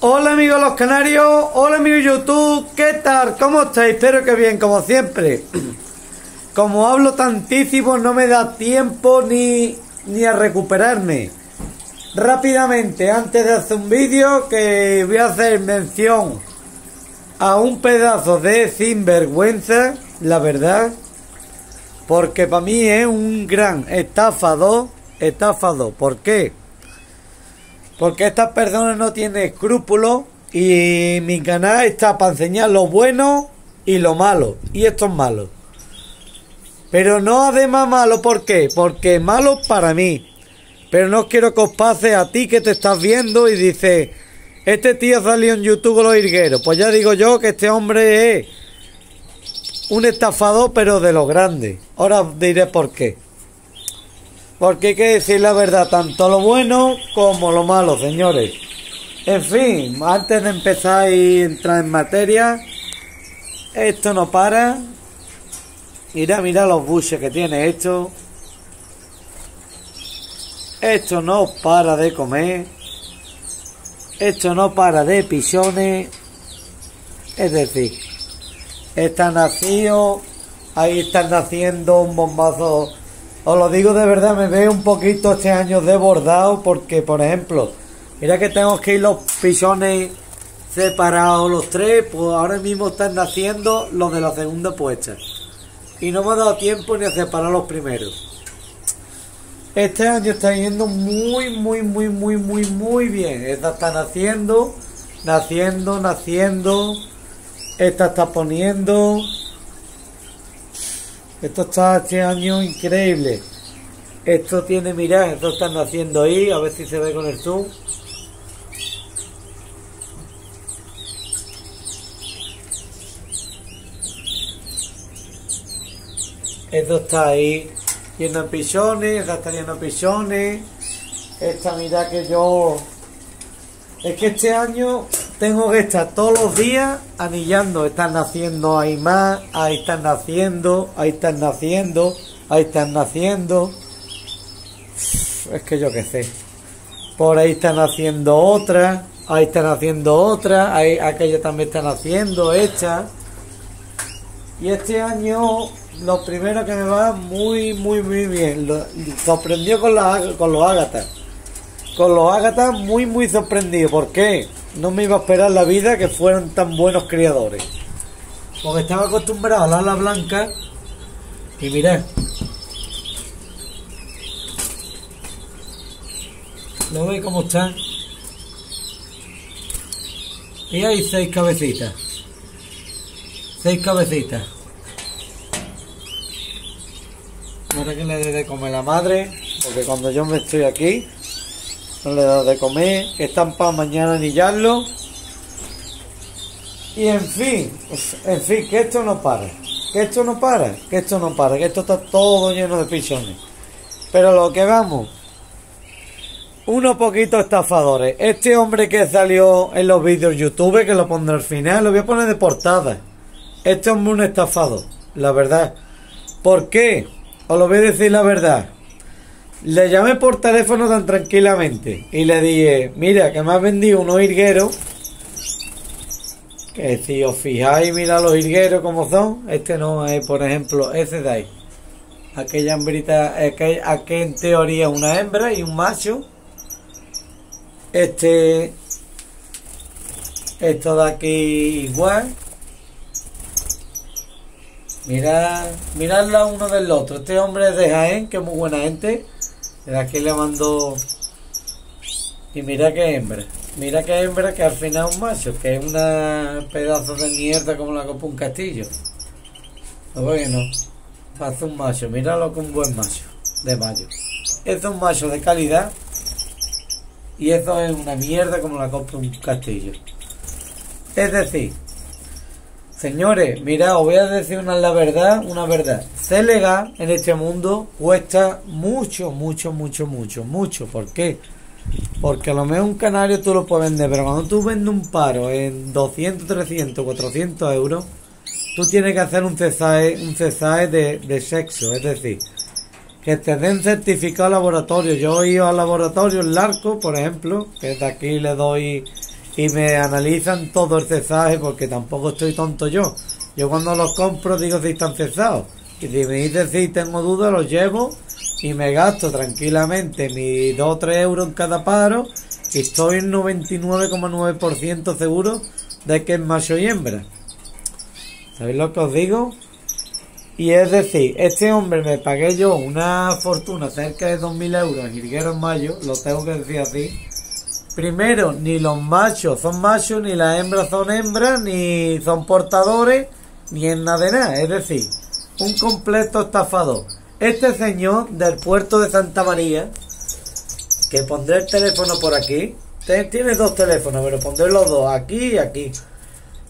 Hola amigos los canarios, hola amigos YouTube, ¿qué tal? ¿Cómo estáis? Espero que bien, como siempre. Como hablo tantísimo no me da tiempo ni, ni a recuperarme. Rápidamente, antes de hacer un vídeo que voy a hacer mención a un pedazo de sinvergüenza, la verdad, porque para mí es un gran estafador, estafador. ¿Por qué? Porque estas personas no tienen escrúpulos y mi canal está para enseñar lo bueno y lo malo. Y esto es malo. Pero no además malo, ¿por qué? Porque malo para mí. Pero no quiero que os pase a ti que te estás viendo y dices, este tío salió en YouTube los hirgueros. Pues ya digo yo que este hombre es un estafador, pero de los grandes. Ahora diré por qué. Porque hay que decir la verdad, tanto lo bueno como lo malo, señores. En fin, antes de empezar y entrar en materia, esto no para. Mira, mira los buches que tiene esto. Esto no para de comer. Esto no para de pisones. Es decir, están nacidos. Ahí están naciendo un bombazo. Os lo digo de verdad, me veo un poquito este año desbordado porque, por ejemplo, mira que tengo que ir los pisones separados los tres, pues ahora mismo están naciendo los de la segunda puesta y no me ha dado tiempo ni a separar los primeros. Este año está yendo muy, muy, muy, muy, muy, muy bien. Esta está naciendo, naciendo, naciendo. Esta está poniendo. Esto está este año increíble. Esto tiene, mirad, esto está naciendo ahí. A ver si se ve con el zoom. Esto está ahí lleno de pichones, esta está lleno de pichones. Esta mira que yo... Es que este año tengo que estar todos los días anillando. Están naciendo ahí más, ahí están naciendo, ahí están naciendo, ahí están naciendo. Es que yo qué sé. Por ahí están haciendo otra, ahí están haciendo otra, ahí aquella también están haciendo, esta. Y este año lo primero que me va muy, muy, muy bien. Lo, sorprendió con, la, con los ágatas. Con los ágatas muy, muy sorprendido. ¿Por qué? No me iba a esperar la vida que fueran tan buenos criadores. Porque estaba acostumbrado a la ala blanca. Y mirad. ¿Lo veis cómo están? Y hay seis cabecitas. Seis cabecitas. Ahora que le dé de comer la madre, porque cuando yo me estoy aquí, no le da de comer, que están para mañana anillarlo. Y en fin, en fin, que esto no para, que esto no para, que esto no para, que esto está todo lleno de pichones. Pero lo que vamos, unos poquitos estafadores. Este hombre que salió en los vídeos YouTube, que lo pondré al final, lo voy a poner de portada. Este hombre es un estafado, la verdad. ¿Por qué? Os lo voy a decir la verdad. Le llamé por teléfono tan tranquilamente y le dije, mira, que me has vendido unos hirgueros. Que si os fijáis, mira los hirgueros como son. Este no es, por ejemplo, ese de ahí. Aquella hembrita, aquel, aquel en teoría una hembra y un macho. Este, esto de aquí igual. Mirad, miradla uno del otro. Este hombre es de Jaén, que es muy buena gente. De aquí le mando. Y mira qué hembra. Mira qué hembra que al final es un macho, que es una pedazo de mierda como la copa un castillo. Bueno, hace un macho, míralo con un buen macho de mayo. es un macho de calidad y eso es una mierda como la copa un castillo. Es decir, Señores, mira, os voy a decir una la verdad, una verdad. Ser en este mundo cuesta mucho, mucho, mucho, mucho, mucho. ¿Por qué? Porque a lo mejor un canario tú lo puedes vender, pero cuando tú vendes un paro en 200, 300, 400 euros, tú tienes que hacer un CESAE, un CESAE de, de sexo, es decir, que te den certificado laboratorio. Yo he ido al laboratorio en Larco, por ejemplo, que de aquí le doy y me analizan todo el cesaje porque tampoco estoy tonto yo. Yo cuando los compro digo si están cesados. Y si me dicen si tengo dudas, los llevo y me gasto tranquilamente mis 2 o 3 euros en cada paro y estoy en 99,9% seguro de que es macho y hembra. ¿Sabéis lo que os digo? Y es decir, este hombre me pagué yo una fortuna cerca de 2.000 euros en Irguero en mayo, lo tengo que decir así, Primero, ni los machos son machos, ni las hembras son hembras, ni son portadores, ni en nada de nada. Es decir, un completo estafador. Este señor del puerto de Santa María, que pondré el teléfono por aquí, tiene dos teléfonos, pero pondré los dos, aquí y aquí.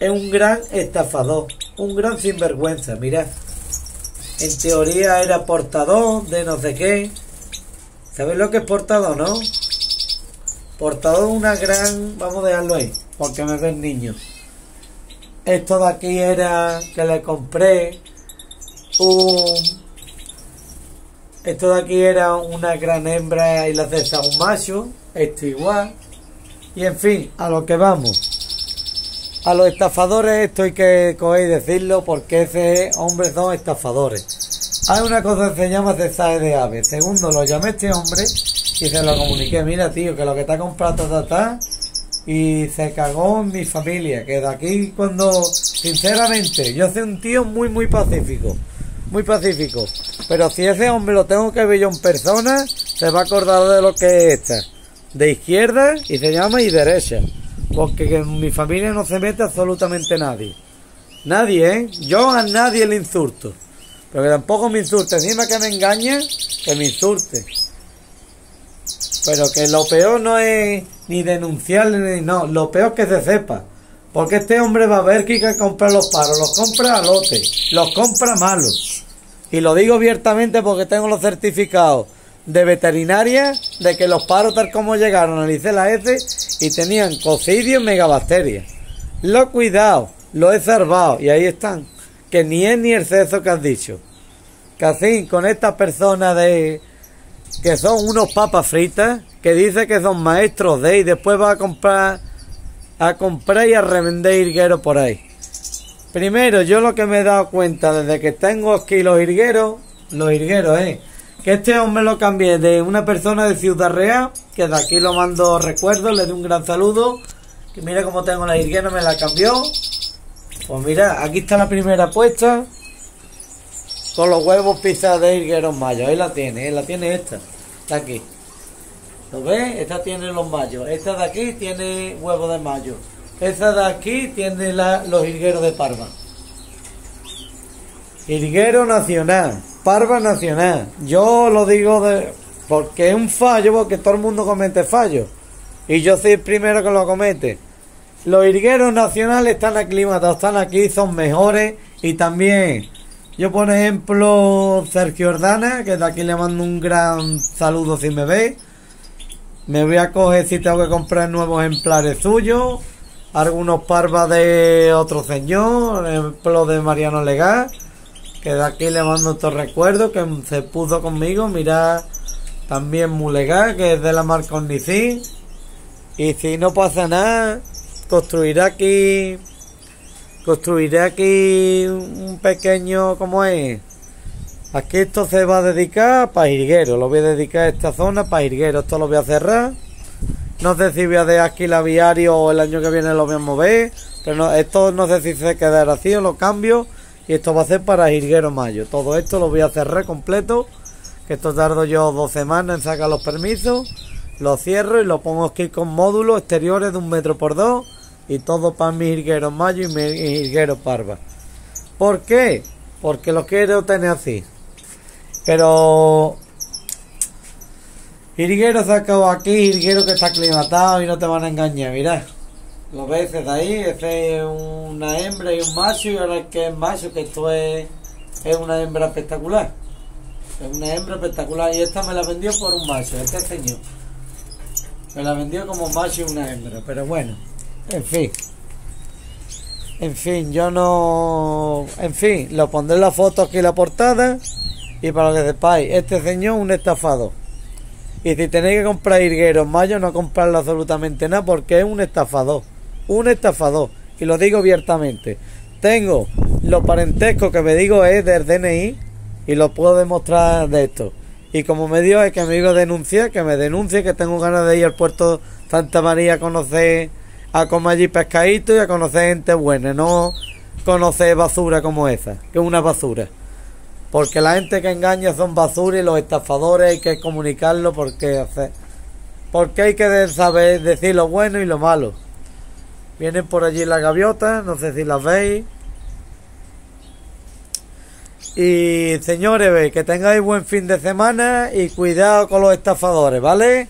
Es un gran estafador, un gran sinvergüenza, mirad. En teoría era portador de no sé qué. ¿Sabéis lo que es portador, no? Portador una gran... Vamos a dejarlo ahí, porque me ven niño. Esto de aquí era que le compré un... Esto de aquí era una gran hembra y la cesa un macho. Esto igual. Y en fin, a lo que vamos. A los estafadores esto hay que coger y decirlo porque ese hombre son estafadores. Hay una cosa que se llama cesaje de ave. Segundo, lo llamé este hombre y se lo comuniqué, mira tío, que lo que ha comprado ta, ta, y se cagó mi familia, que de aquí cuando, sinceramente, yo soy un tío muy, muy pacífico, muy pacífico, pero si ese hombre lo tengo que ver yo en persona, se va a acordar de lo que es esta, de izquierda y se llama y derecha, porque en mi familia no se mete absolutamente nadie, nadie, ¿eh? Yo a nadie le insulto, pero que tampoco me insulte, encima que me engañe, que me insulte. Pero que lo peor no es ni denunciarle, ni no. Lo peor es que se sepa. Porque este hombre va a ver que comprar los paros. Los compra a lote. Los compra malos. Y lo digo abiertamente porque tengo los certificados de veterinaria de que los paros tal como llegaron analicé la S y tenían cocidio y megabacterias. Lo he cuidado, lo he salvado y ahí están. Que ni es ni el sexo que has dicho. Que así con esta persona de que son unos papas fritas, que dice que son maestros de y después va a comprar a comprar y a revender higueros por ahí. Primero, yo lo que me he dado cuenta desde que tengo aquí los higueros, los higueros, eh, que este hombre lo cambié de una persona de Ciudad Real, que de aquí lo mando recuerdo, le doy un gran saludo, que mira cómo tengo la higuera, me la cambió. Pues mira, aquí está la primera puesta, con los huevos pisados de higueros mayos. Ahí la tiene, la tiene esta. Está aquí. ¿Lo ves? Esta tiene los mayos. Esta de aquí tiene huevos de mayo. Esta de aquí tiene los higueros de parva. Higuero nacional. Parva nacional. Yo lo digo de, porque es un fallo, porque todo el mundo comete fallos. Y yo soy el primero que lo comete. Los higueros nacionales están aclimatados, están aquí, son mejores y también yo, por ejemplo, Sergio Ordana, que de aquí le mando un gran saludo si me ve. Me voy a coger si tengo que comprar nuevos ejemplares suyos. Algunos parvas de otro señor, ejemplo de Mariano Legal, que de aquí le mando otro recuerdo que se puso conmigo. Mira, también muy que es de la marca Omnicin. Y si no pasa nada, construirá aquí construiré aquí un pequeño, ¿cómo es? Aquí esto se va a dedicar para higuero, lo voy a dedicar a esta zona para higuero, esto lo voy a cerrar. No sé si voy a dejar aquí la viario o el año que viene lo voy a mover, pero no, esto no sé si se quedará así o lo cambio y esto va a ser para higuero mayo. Todo esto lo voy a cerrar completo, que esto tardo yo dos semanas en sacar los permisos, lo cierro y lo pongo aquí con módulos exteriores de un metro por dos y todo para mis higueros mayo y mis higueros parva. ¿Por qué? Porque lo quiero tener así. Pero Higuero sacado aquí, higuero que está aclimatado y no te van a engañar, mira. Lo ves desde ahí, ese es una hembra y un macho y ahora es que es macho, que esto es, es una hembra espectacular. Es una hembra espectacular y esta me la vendió por un macho, este señor. Me la vendió como macho y una hembra, pero bueno. En fin. En fin, yo no... En fin, lo pondré la foto aquí en la portada. Y para que sepáis, este señor es un estafado. Y si tenéis que comprar higueros mayo, no comprarlo absolutamente nada porque es un estafador. un estafador. Y lo digo abiertamente. Tengo los parentescos que me digo es del DNI y lo puedo demostrar de esto. Y como me dio es que me a denunciar, que me denuncie, que tengo ganas de ir al puerto Santa María a conocer, a comer allí pescadito y a conocer gente buena, no conocer basura como esa, que es una basura. Porque la gente que engaña son basura y los estafadores hay que comunicarlo porque hacer. Porque hay que saber decir lo bueno y lo malo. Vienen por allí las gaviotas, no sé si las veis. Y señores, que tengáis buen fin de semana y cuidado con los estafadores, ¿vale?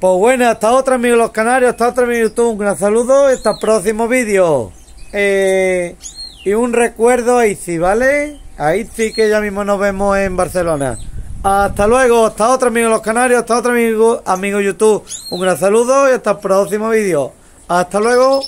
Pues bueno, hasta otra amigos los canarios, hasta otra amigos YouTube, un gran saludo, hasta el próximo vídeo. Eh, y un recuerdo a Ici, ¿vale? Ahí sí que ya mismo nos vemos en Barcelona. Hasta luego, hasta otro amigo los canarios, hasta otro amigo, amigo YouTube. Un gran saludo y hasta el próximo vídeo. Hasta luego.